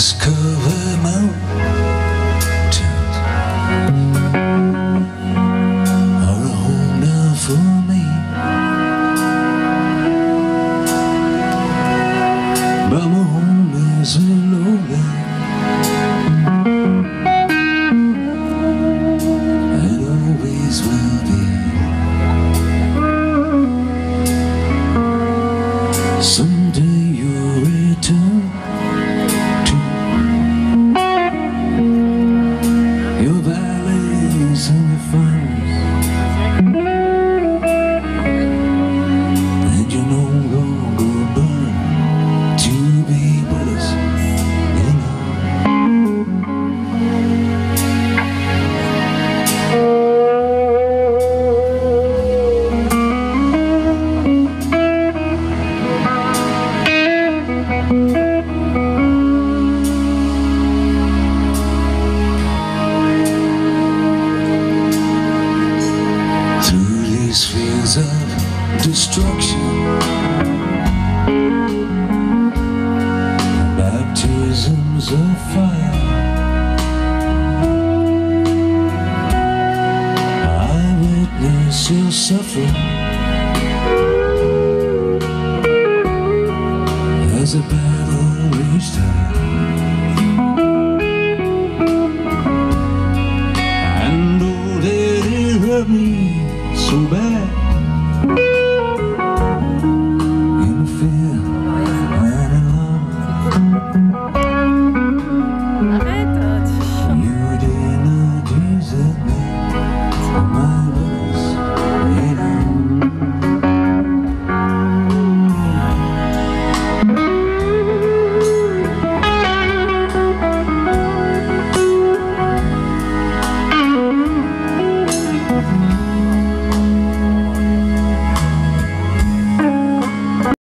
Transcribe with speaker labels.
Speaker 1: discover ways of destruction. Baptisms of fire. I witness your suffering. As a battle raged high. So bad.